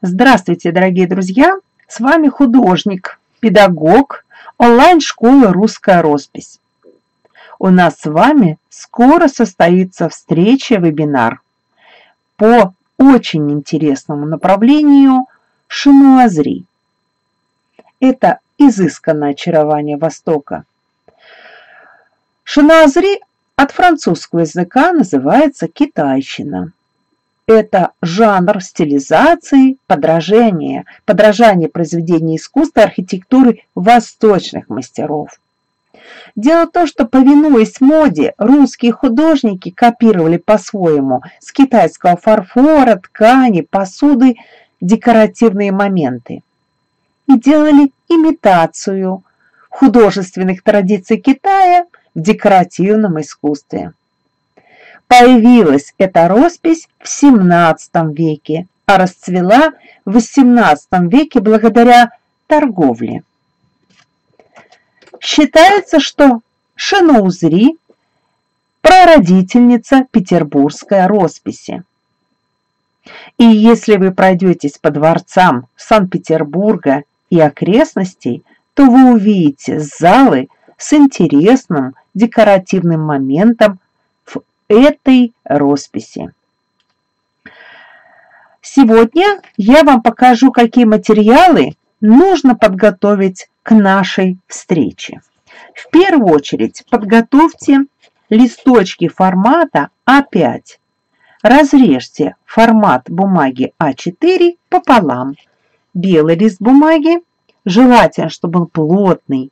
Здравствуйте, дорогие друзья! С вами художник, педагог онлайн-школы «Русская роспись». У нас с вами скоро состоится встреча-вебинар по очень интересному направлению шинуазри. Это изысканное очарование Востока. Шинуазри от французского языка называется китайщина. Это жанр стилизации, подражания, подражания произведений искусства архитектуры восточных мастеров. Дело в том, что, повинуясь моде, русские художники копировали по-своему с китайского фарфора, ткани, посуды декоративные моменты и делали имитацию художественных традиций Китая в декоративном искусстве. Появилась эта роспись в XVII веке, а расцвела в XVIII веке благодаря торговле. Считается, что Шаноузри – прародительница петербургской росписи. И если вы пройдетесь по дворцам Санкт-Петербурга и окрестностей, то вы увидите залы с интересным декоративным моментом этой росписи. Сегодня я вам покажу, какие материалы нужно подготовить к нашей встрече. В первую очередь подготовьте листочки формата А5. Разрежьте формат бумаги А4 пополам. Белый лист бумаги, желательно, чтобы он плотный,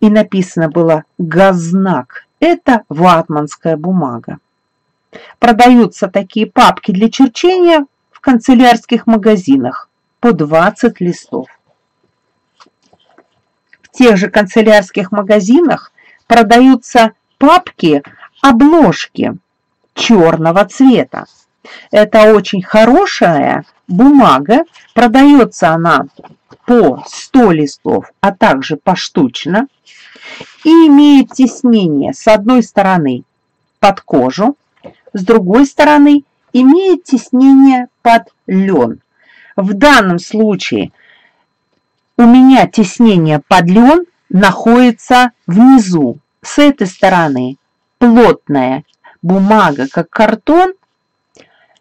и написано было «газзнак». Это ватманская бумага. Продаются такие папки для черчения в канцелярских магазинах по 20 листов тех же канцелярских магазинах продаются папки-обложки черного цвета. Это очень хорошая бумага, продается она по 100 листов, а также поштучно и имеет теснение с одной стороны под кожу, с другой стороны имеет теснение под лен. В данном случае у меня теснение под лен находится внизу. С этой стороны плотная бумага, как картон,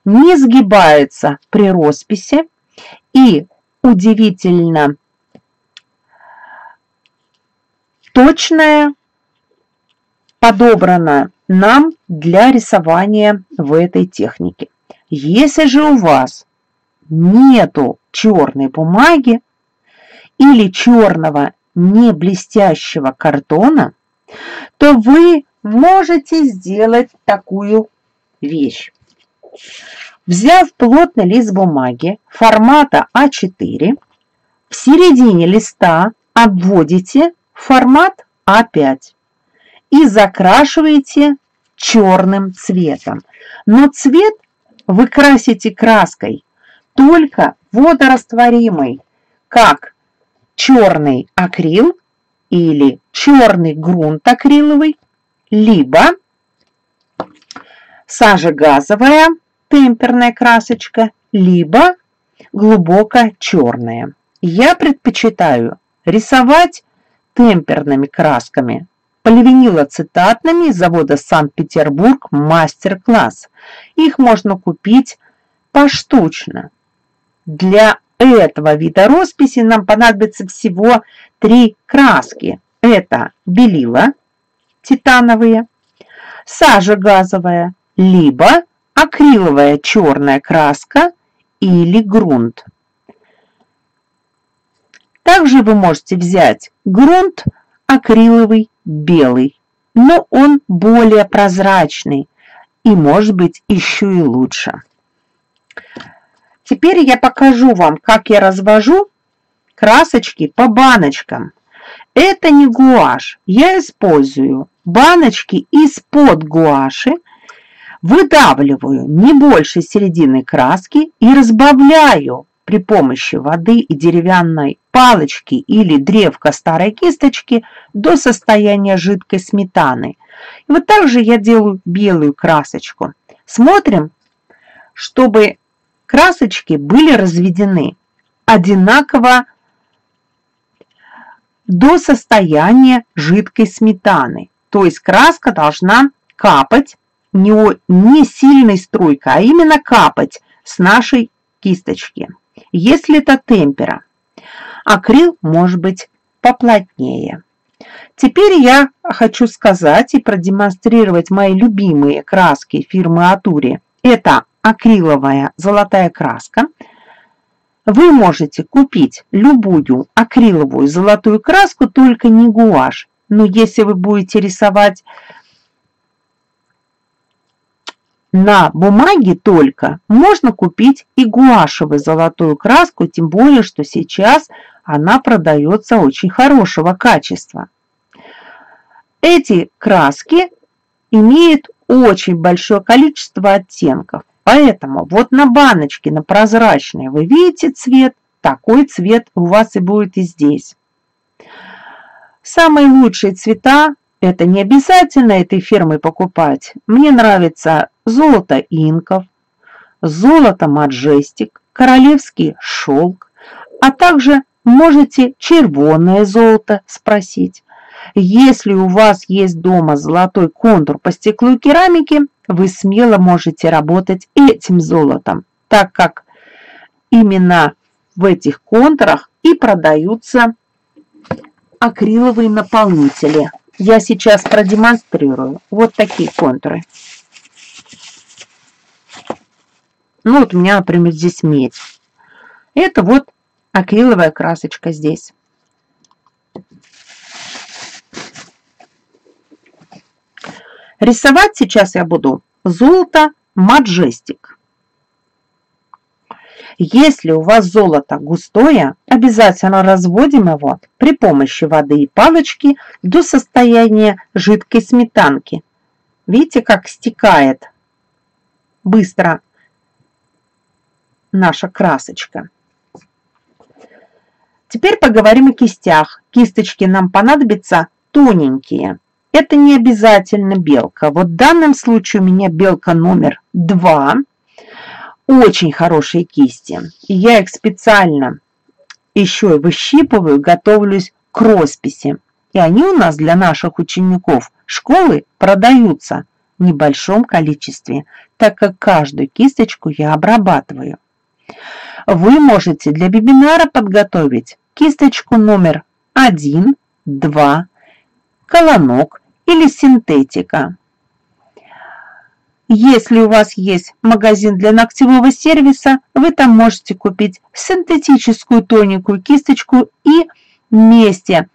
не сгибается при росписи и удивительно точная, подобрана нам для рисования в этой технике. Если же у вас нету черной бумаги, или черного не блестящего картона, то вы можете сделать такую вещь. Взяв плотный лист бумаги формата А4, в середине листа обводите формат А5 и закрашиваете черным цветом. Но цвет вы красите краской только водорастворимой, как черный акрил или черный грунт акриловый, либо сажа газовая, темперная красочка, либо глубоко черная. Я предпочитаю рисовать темперными красками, поливинилоцитатными из завода Санкт-Петербург мастер-класс. Их можно купить поштучно. Для этого вида росписи нам понадобится всего три краски. Это белила титановые, сажа газовая, либо акриловая черная краска или грунт. Также вы можете взять грунт акриловый белый, но он более прозрачный и может быть еще и лучше. Теперь я покажу вам, как я развожу красочки по баночкам. Это не гуашь. Я использую баночки из-под гуаши, выдавливаю не больше середины краски и разбавляю при помощи воды и деревянной палочки или древка старой кисточки до состояния жидкой сметаны. И вот так же я делаю белую красочку. Смотрим, чтобы красочки были разведены одинаково до состояния жидкой сметаны. То есть краска должна капать не, не сильной струйкой, а именно капать с нашей кисточки. Если это темпера, акрил может быть поплотнее. Теперь я хочу сказать и продемонстрировать мои любимые краски фирмы Атури. Это акриловая золотая краска. Вы можете купить любую акриловую золотую краску, только не гуашь. Но если вы будете рисовать на бумаге только, можно купить и гуашевую золотую краску, тем более, что сейчас она продается очень хорошего качества. Эти краски имеют очень большое количество оттенков. Поэтому вот на баночке, на прозрачной, вы видите цвет, такой цвет у вас и будет и здесь. Самые лучшие цвета, это не обязательно этой фирмы покупать. Мне нравится золото инков, золото маджестик, королевский шелк, а также можете червонное золото спросить. Если у вас есть дома золотой контур по стеклу и керамике, вы смело можете работать этим золотом, так как именно в этих контурах и продаются акриловые наполнители. Я сейчас продемонстрирую вот такие контуры. Ну вот у меня, например, здесь медь. Это вот акриловая красочка здесь. Рисовать сейчас я буду золото маджестик. Если у вас золото густое, обязательно разводим его при помощи воды и палочки до состояния жидкой сметанки. Видите, как стекает быстро наша красочка. Теперь поговорим о кистях. Кисточки нам понадобятся тоненькие. Это не обязательно белка. Вот в данном случае у меня белка номер два. Очень хорошие кисти. Я их специально еще и выщипываю, готовлюсь к росписи. И они у нас для наших учеников школы продаются в небольшом количестве, так как каждую кисточку я обрабатываю. Вы можете для вебинара подготовить кисточку номер 1, 2, колонок или синтетика. Если у вас есть магазин для ногтевого сервиса, вы там можете купить синтетическую тоненькую кисточку и вместе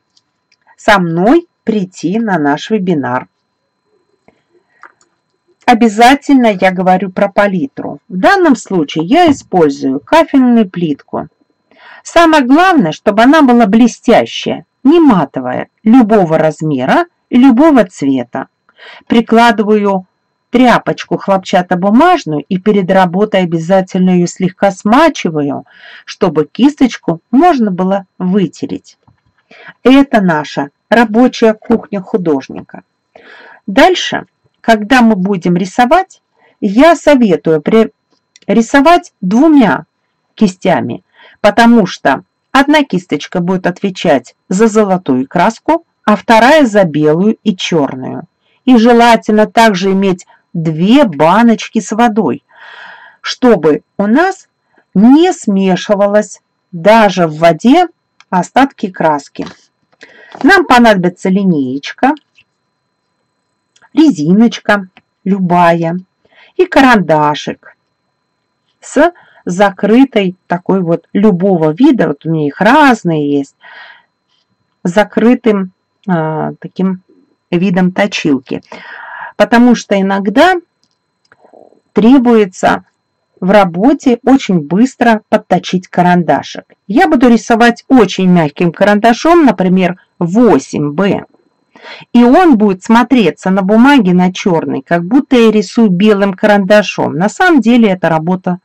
со мной прийти на наш вебинар. Обязательно я говорю про палитру. В данном случае я использую кафельную плитку. Самое главное, чтобы она была блестящая, не матовая, любого размера любого цвета. Прикладываю тряпочку хлопчатобумажную и перед работой обязательно ее слегка смачиваю, чтобы кисточку можно было вытереть. Это наша рабочая кухня художника. Дальше, когда мы будем рисовать, я советую рисовать двумя кистями, потому что одна кисточка будет отвечать за золотую краску, а вторая за белую и черную. И желательно также иметь две баночки с водой, чтобы у нас не смешивалось даже в воде остатки краски. Нам понадобится линеечка, резиночка любая и карандашик с закрытой такой вот любого вида, вот у меня их разные есть, закрытым э, таким видом точилки. Потому что иногда требуется в работе очень быстро подточить карандашик. Я буду рисовать очень мягким карандашом, например, 8B. И он будет смотреться на бумаге на черной, как будто я рисую белым карандашом. На самом деле это работа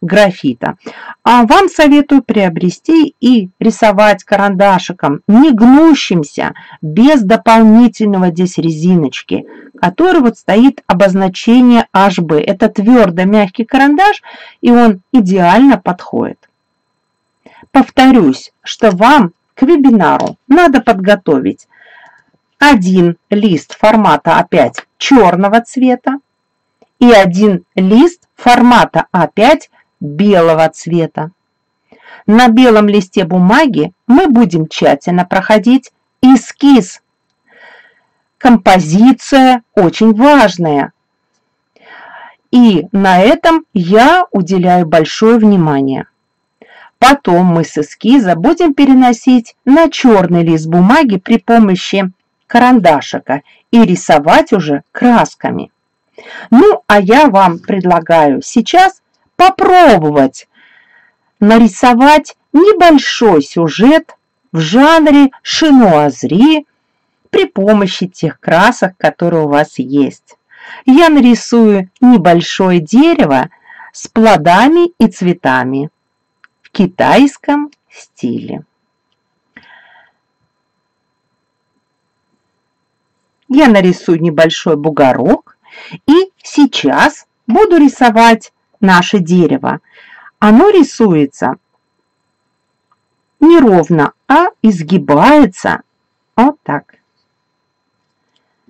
графита. А вам советую приобрести и рисовать карандашиком, не гнущимся, без дополнительного здесь резиночки, который вот стоит обозначение HB. Это твердо мягкий карандаш, и он идеально подходит. Повторюсь, что вам к вебинару надо подготовить один лист формата А5 черного цвета и один лист формата А5 белого цвета. На белом листе бумаги мы будем тщательно проходить эскиз. Композиция очень важная. И на этом я уделяю большое внимание. Потом мы с эскиза будем переносить на черный лист бумаги при помощи карандашика и рисовать уже красками. Ну, а я вам предлагаю сейчас попробовать нарисовать небольшой сюжет в жанре шинуазри при помощи тех красок, которые у вас есть. Я нарисую небольшое дерево с плодами и цветами в китайском стиле. Я нарисую небольшой бугорок и сейчас буду рисовать наше дерево. Оно рисуется не ровно, а изгибается вот так.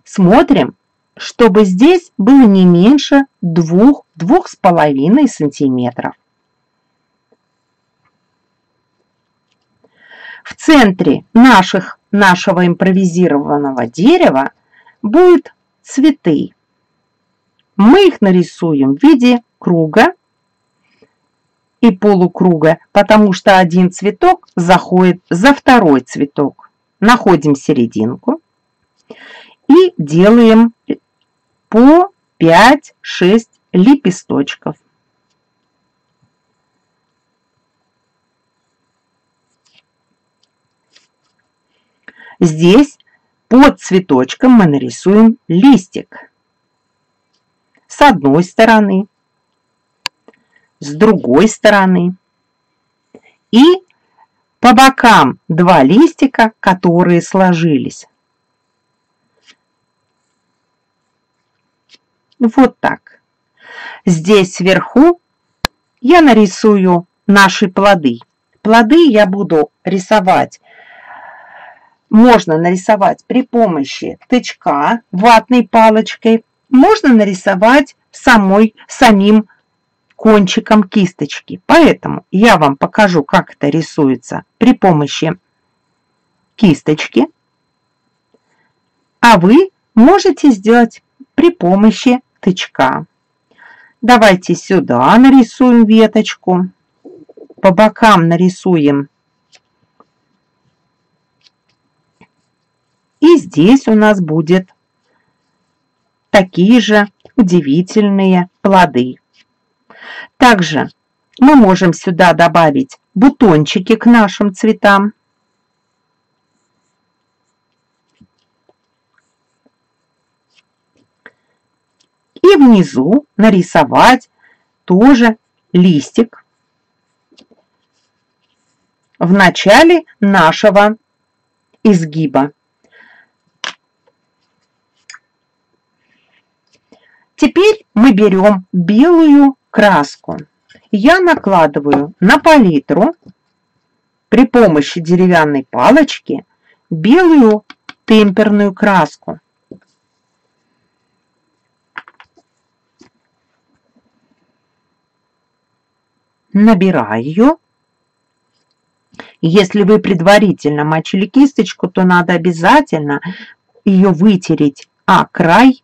Смотрим, чтобы здесь было не меньше 2-2,5 сантиметров. В центре наших, нашего импровизированного дерева будут цветы. Мы их нарисуем в виде круга и полукруга, потому что один цветок заходит за второй цветок. Находим серединку и делаем по 5-6 лепесточков. Здесь под цветочком мы нарисуем листик. С одной стороны, с другой стороны. И по бокам два листика, которые сложились. Вот так. Здесь сверху я нарисую наши плоды. Плоды я буду рисовать можно нарисовать при помощи тычка ватной палочкой, можно нарисовать самой, самим кончиком кисточки. Поэтому я вам покажу, как это рисуется при помощи кисточки, а вы можете сделать при помощи тычка. Давайте сюда нарисуем веточку, по бокам нарисуем И здесь у нас будет такие же удивительные плоды. Также мы можем сюда добавить бутончики к нашим цветам. И внизу нарисовать тоже листик в начале нашего изгиба. Теперь мы берем белую краску. Я накладываю на палитру при помощи деревянной палочки белую темперную краску. Набираю. Если вы предварительно мочили кисточку, то надо обязательно ее вытереть, а край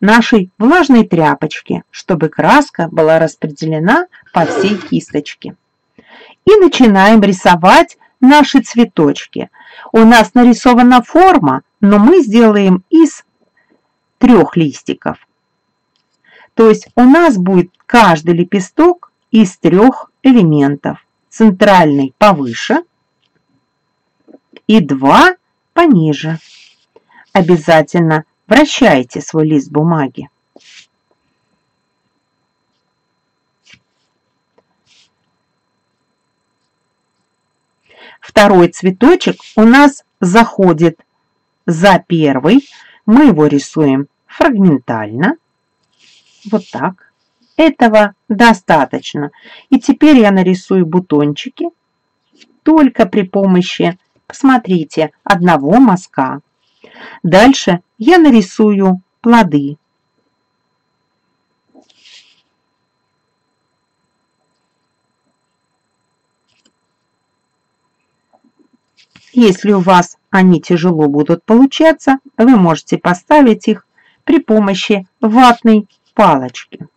нашей влажной тряпочки, чтобы краска была распределена по всей кисточке. И начинаем рисовать наши цветочки. У нас нарисована форма, но мы сделаем из трех листиков. То есть у нас будет каждый лепесток из трех элементов. Центральный повыше и два пониже. обязательно вращайте свой лист бумаги. Второй цветочек у нас заходит за первый. Мы его рисуем фрагментально. Вот так. Этого достаточно. И теперь я нарисую бутончики только при помощи, посмотрите, одного мазка. Дальше я нарисую плоды. Если у вас они тяжело будут получаться, вы можете поставить их при помощи ватной палочки.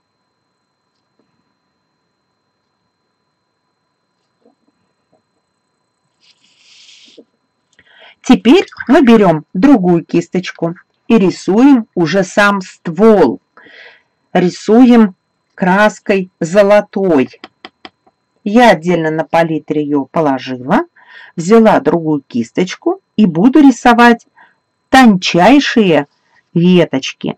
Теперь мы берем другую кисточку и рисуем уже сам ствол. Рисуем краской золотой. Я отдельно на палитре ее положила, взяла другую кисточку и буду рисовать тончайшие веточки.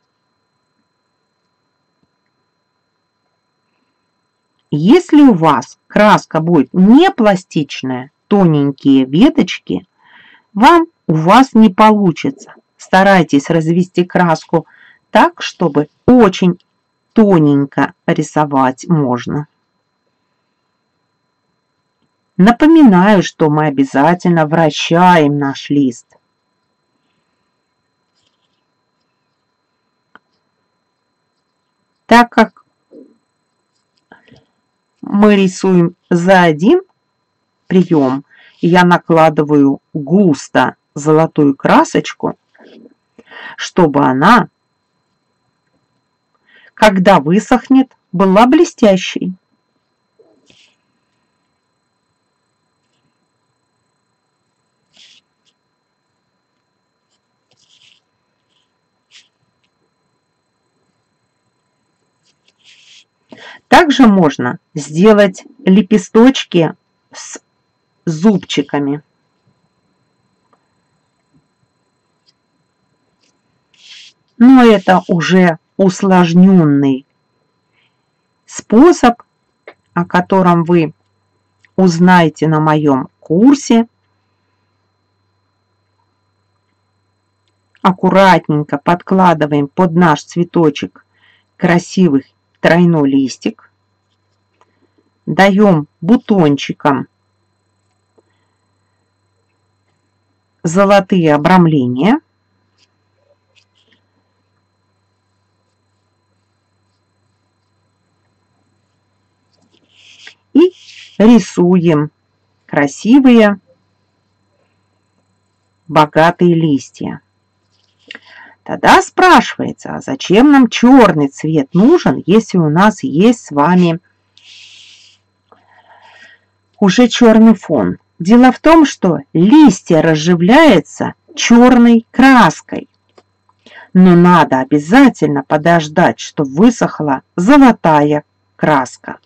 Если у вас краска будет не пластичная, тоненькие веточки, вам у вас не получится. Старайтесь развести краску так, чтобы очень тоненько рисовать можно. Напоминаю, что мы обязательно вращаем наш лист. Так как мы рисуем за один прием, я накладываю густо золотую красочку, чтобы она, когда высохнет, была блестящей. Также можно сделать лепесточки с зубчиками. Но это уже усложненный способ, о котором вы узнаете на моем курсе. Аккуратненько подкладываем под наш цветочек красивый тройной листик. Даем бутончикам золотые обрамления. И рисуем красивые богатые листья. Тогда спрашивается, а зачем нам черный цвет нужен, если у нас есть с вами уже черный фон? Дело в том, что листья разживляются черной краской. Но надо обязательно подождать, чтобы высохла золотая краска.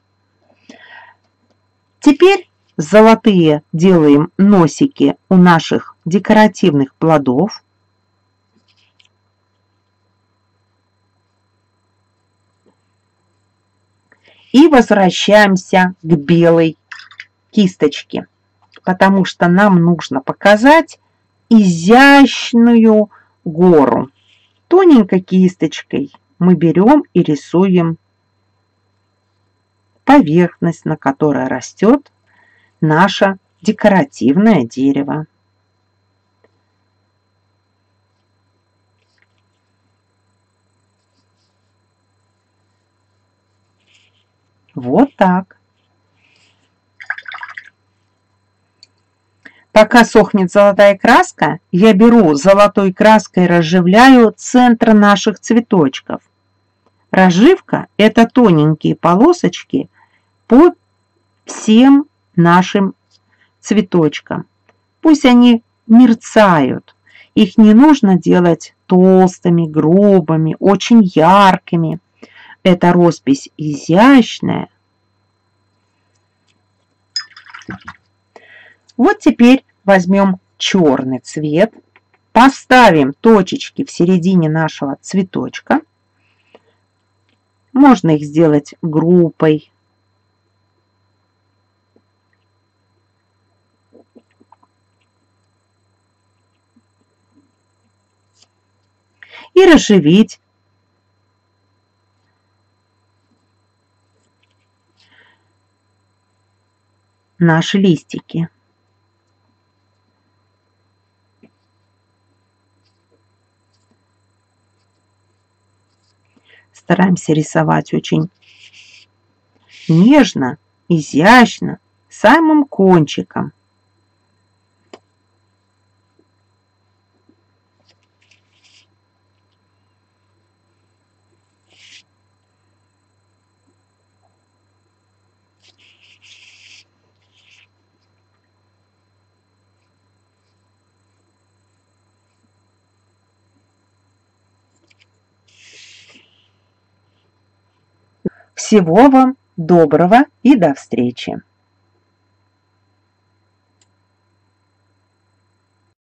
Теперь золотые делаем носики у наших декоративных плодов. И возвращаемся к белой кисточке потому что нам нужно показать изящную гору. Тоненькой кисточкой мы берем и рисуем поверхность, на которой растет наше декоративное дерево. Вот так. Пока сохнет золотая краска, я беру золотой краской разживляю центр наших цветочков. Разживка – это тоненькие полосочки по всем нашим цветочкам. Пусть они мерцают. Их не нужно делать толстыми, грубыми, очень яркими. Эта роспись изящная. Вот теперь возьмем черный цвет Поставим точечки в середине нашего цветочка. Можно их сделать группой. И расширить наши листики. Стараемся рисовать очень нежно, изящно, самым кончиком. Всего вам доброго и до встречи!